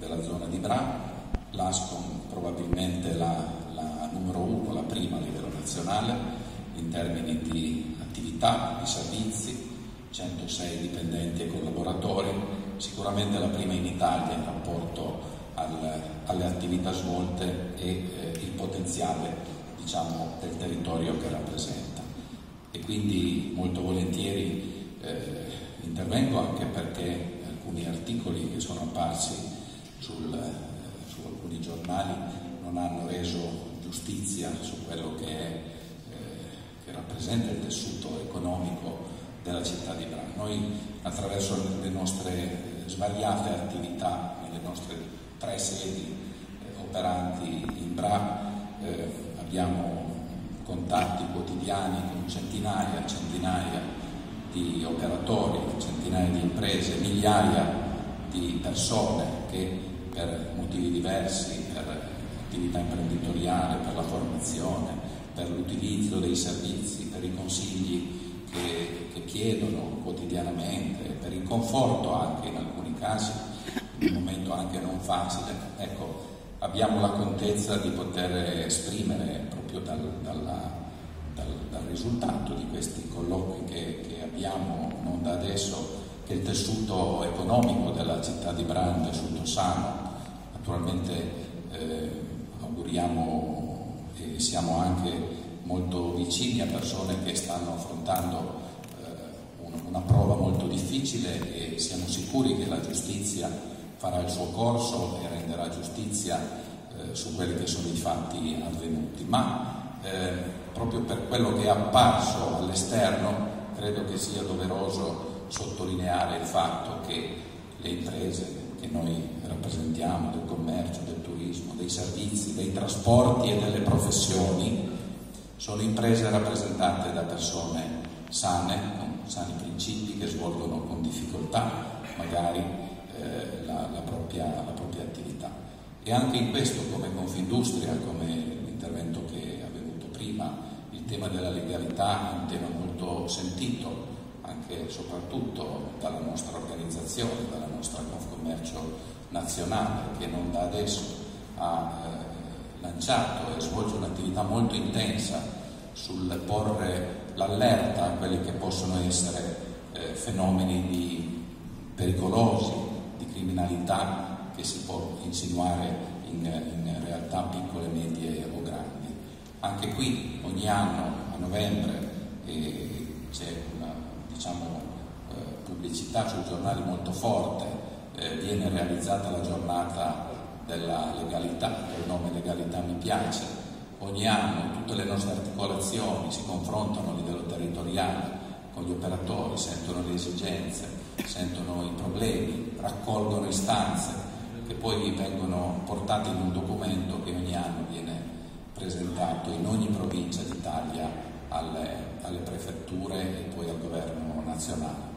della zona di Bra, l'ASCOM probabilmente la, la numero uno, la prima a livello nazionale in termini di attività, di servizi, 106 dipendenti e collaboratori, sicuramente la prima in Italia in rapporto al, alle attività svolte e eh, il potenziale diciamo, del territorio che rappresenta. E quindi molto volentieri eh, intervengo anche perché alcuni articoli che sono apparsi sul, eh, su alcuni giornali non hanno reso giustizia su quello che, è, eh, che rappresenta il tessuto economico della città di Bra. Noi attraverso le nostre svariate attività nelle nostre tre sedi eh, operanti in Bra eh, abbiamo contatti quotidiani con centinaia, centinaia di operatori, centinaia di imprese, migliaia di persone che per motivi diversi, per attività imprenditoriale, per la formazione, per l'utilizzo dei servizi, per i consigli che, che chiedono quotidianamente, per il conforto anche in alcuni casi, in un momento anche non facile. Ecco, abbiamo la contezza di poter esprimere proprio dal, dalla, dal, dal risultato di questi colloqui che, che, abbiamo non da adesso che il tessuto economico della città di Brand è tutto sano. Naturalmente eh, auguriamo e siamo anche molto vicini a persone che stanno affrontando eh, una prova molto difficile e siamo sicuri che la giustizia farà il suo corso e renderà giustizia eh, su quelli che sono i fatti avvenuti. Ma eh, proprio per quello che è apparso all'esterno, credo che sia doveroso sottolineare il fatto che le imprese che noi rappresentiamo, del commercio, del turismo, dei servizi, dei trasporti e delle professioni, sono imprese rappresentate da persone sane, con sani principi che svolgono con difficoltà magari eh, la, la, propria, la, propria, attività. E anche in questo, come Confindustria, come l'intervento che è avvenuto prima, il tema della legalità è un tema molto sentito, anche e soprattutto dalla nostra organizzazione, dalla nostra Confcommercio nazionale, che non da adesso ha eh, lanciato e svolge un'attività molto intensa sul porre l'allerta a quelli che possono essere eh, fenomeni di pericolosi criminalità che si può insinuare in, in realtà piccole, medie o grandi. Anche qui ogni anno a novembre eh, c'è una diciamo, eh, pubblicità sui giornali molto forte, eh, viene realizzata la giornata della legalità, il nome legalità mi piace. Ogni anno tutte le nostre articolazioni si confrontano a livello territoriale con gli operatori, sentono le esigenze, sentono i problemi, raccolgono istanze che poi vengono portate in un documento che ogni anno viene presentato in ogni provincia d'Italia alle, alle prefetture e poi al governo nazionale.